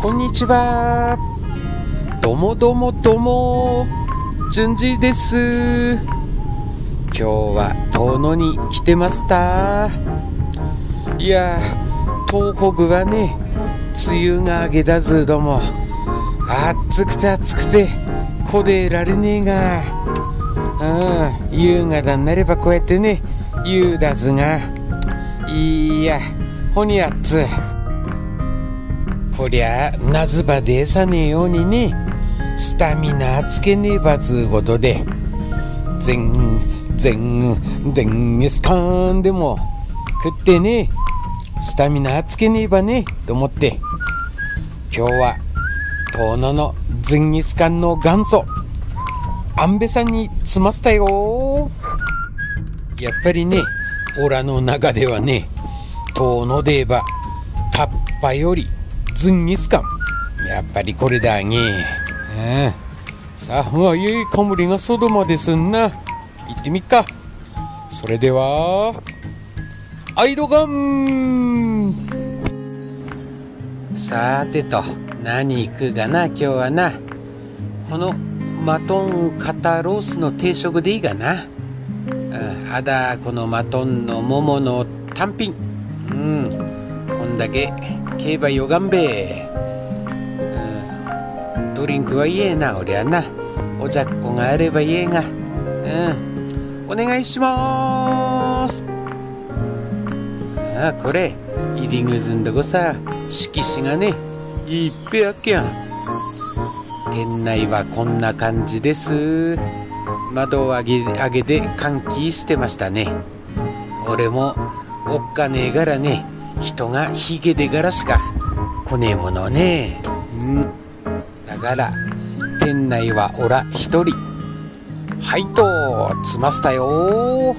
こんにちは。どもどもども。順次です。今日は遠野に来てました。いや東北はね梅雨が明けだずども。暑くて暑くてこでられねえが。うん夕方になればこうやってね夕だずが。いやほにゃっつ。こりゃ夏場でさねえようにね。スタミナつけねばつうことで。全全全スカーンでも食ってねスタミナつけねばね。と思って。今日は遠野のジンギスカンの元祖アンベさんに詰ませたよ。やっぱりねオラの中ではね遠野で言えばタッパよりジンギスカン。やっぱりこれだねうんさあわいい煙が外まですんな。行ってみっか。それではアイドガン。さてと何行くがな今日はな。このマトン肩ロースの定食でいいがな、うん、あだこのマトンの桃の単品。うんこんだけ競馬よがんべ、うん、ドリンクは言えな俺はなおじゃっこがあれば言えがうんお願いしますあこれ入り口んとこさ色紙がねいっぺやけやん店内はこんな感じです窓を上げ上げて換気してましたね俺もおっかねえからね人がひげでがらしか。来ねえものね。うん。だから店内はおら一人。はいとつましたよ。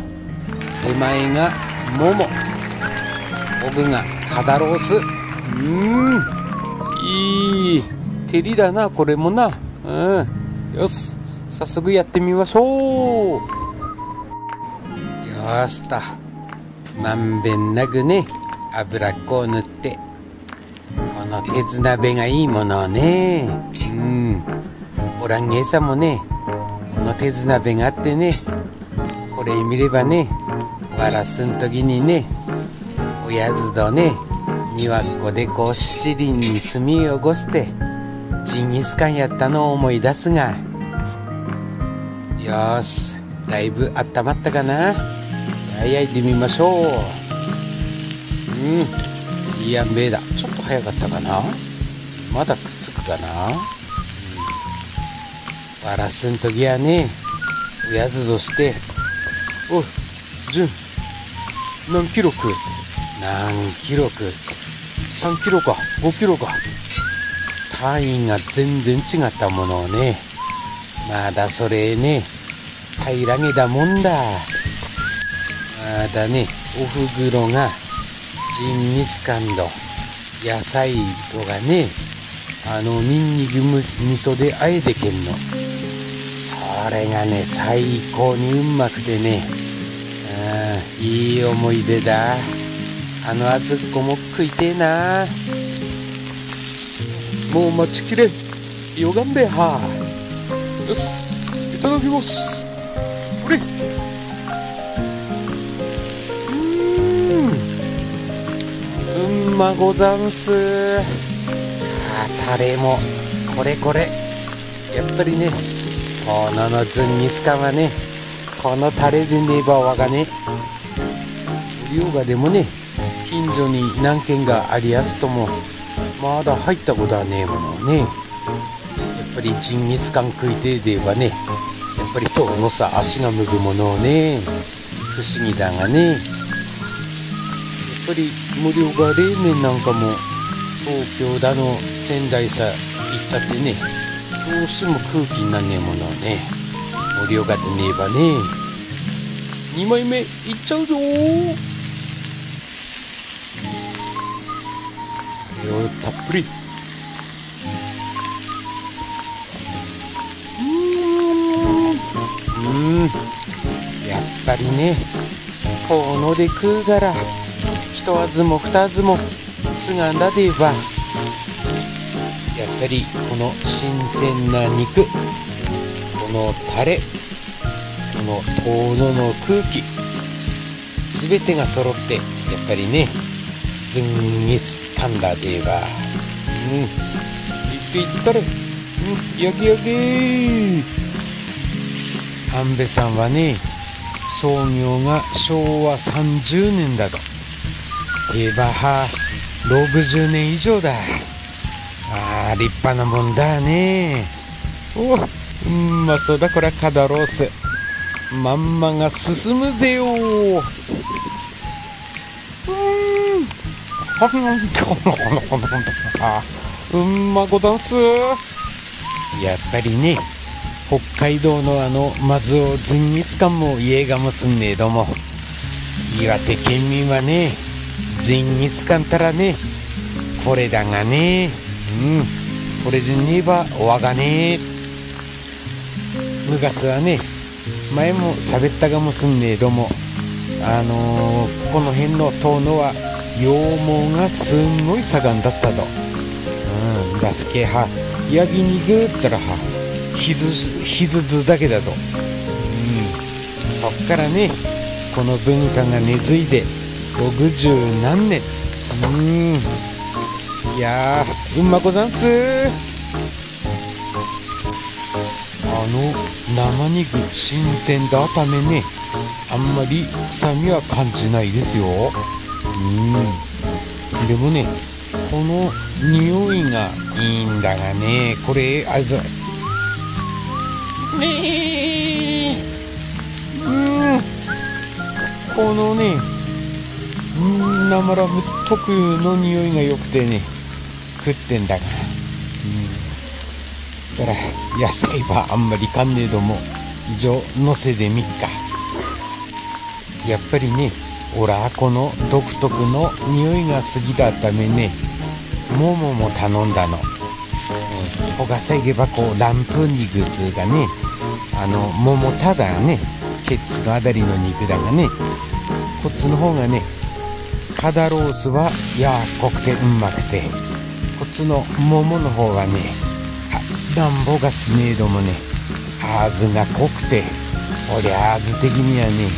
手前が桃僕が肩ロース。うん。いい。照りだなこれもな。うん。よし。早速やってみましょう。よしと。まんべんなくね油っこを塗ってこの鉄鍋がいいものをね。うん。オランゲーさんもねこの鉄鍋があってねこれ見ればねわらすん時にねおやずどね庭っこでこう七輪に炭を起こしてジンギスカンやったのを思い出すが。よしだいぶあったまったかな。焼いてみましょう。うん。いやんべえだ。ちょっと早かったかな。まだくっつくかな、うん、わらすん時はね。おやつとして。おじゅん何キロく何キロく3キロか。5キロか。単位が全然違ったものをね。まだそれね。平らげだもんだ。まだねおふぐろがジンギスカンド野菜とかねあのニンニク味噌であえてけんの。それがね最高にうまくてね。あいい思い出だ。あのあずっこも食いてえな。もう待ちきれん。よがんべはよしいただきます。これ。まござんす。あタレもこれこれ。やっぱりねこののずんにつかまね。このタレでねばわがね量がでもね近所に何軒がありやすともまだ入ったことはねえものね。やっぱりジンギスカン食いてえで言えばねやっぱり遠のさ足が向くものをね不思議だがねやっぱり無料が冷麺なんかも東京だの仙台さ行ったってねどうしても空気になんねえものをね無料がでねえばね。2枚目いっちゃうぞ。よたっぷり。うん。やっぱりね遠野で食うから。一つも二つもつがんだでばぱりこの新鮮な肉このタレこの遠野の空気全てが揃ってやっぱりねズンギスカンダーといえばうん。いっぺいったれうん。焼き焼き。安倍さんはね創業が昭和30年だと。えばは60年以上だ。あー立派なもんだね。おうんまそうだこれは肩ロース。まんまが進むぜよ。うん。あうんまござんす。やっぱりね北海道のあの松尾ジンギスカンも家がもすんねえども。岩手県民はねジンギスカンたらね。これだがね。うん。これでねえばわがね。昔はね前も喋ったかもすんねえども。あのー、この辺の遠野は羊毛がすんごい盛んだったと。うん。だすけは焼肉ったらはひずひずずだけだと。うん。そっからねこの文化が根付いて60何年。うん。いやーうんまござんす。あの生肉新鮮だためねあんまり臭みは感じないですよ。うん。でもねこの匂いがいいんだがねこれあいつねえうん。このねうん生ラム特有の匂いが良くてね食ってんだから。うん。だから野菜はあんまりかんねえども以上のせでみっか。やっぱりねオラこの独特の匂いが好きだっためねももも頼んだの、うん、ほがさいげばこうランプ肉つうかねあの桃ただねケッツのあたりの肉だがねこっちの方がね肩ロースはや濃くてうまくて。こっちの桃の方はねあなんぼがすねえどもねあずが濃くておりあず的にはね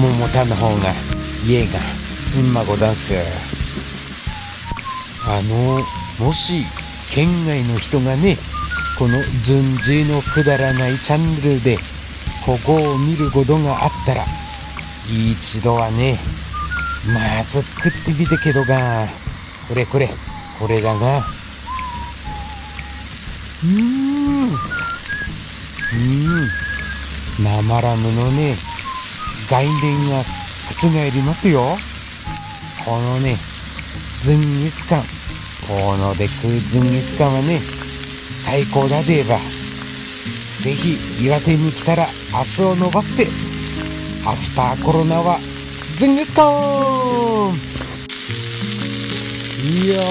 桃たの方が家がうんまごだんすあのもし県外の人がねこの順次のくだらないチャンネルでここを見ることがあったら一度はねまず食ってみてけどがこれこれこれだがうん。うん。生ラムのね概念が覆りますよ。このねズンギスカン。こので食うズンギスカンはね最高だでえばぜひ岩手に来たら明日を伸ばしてアフターコロナはズンギスカンいやー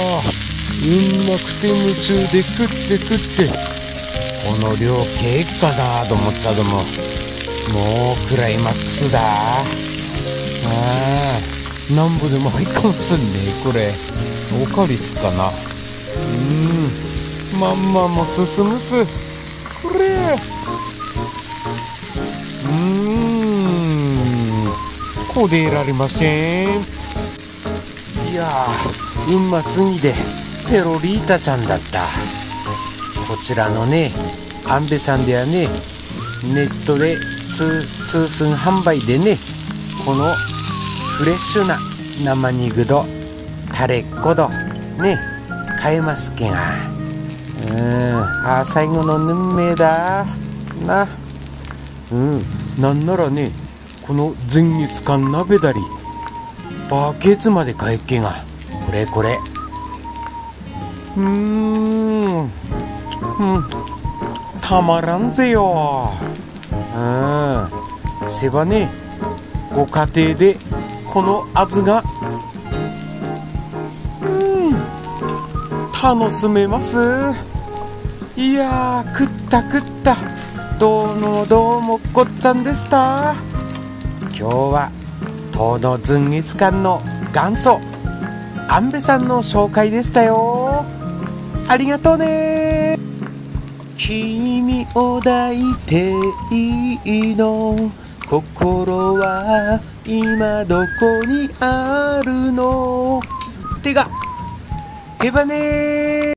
うんまくて夢中で食って食ってこの量ケーキかなと思ったどももうクライマックスだ。ああなんぼでも入っかもすんねこれ。おかわりすっかな？うんまんまも進むす。これ。うん。こうでられません。いやうんますぎでペロリータちゃんだった。こちらのねアンベさんではねネットで通通寸販売でねこのフレッシュな生肉とタレっこどね買えますけがうんあ最後の運命だな。うんなんならねこのジンギスカン鍋だりバケツまで買えっけがこれこれ。うーん。うん。たまらんぜよ。うんせばねご家庭でこのあずが。うん。楽しめます。いやー食った食った。どうもどうもごっつぁんでした。今日は東野ズン館の元祖安部さんの紹介でしたよ。ありがとうね。君を抱いていいの心は今どこにあるの？手がへばね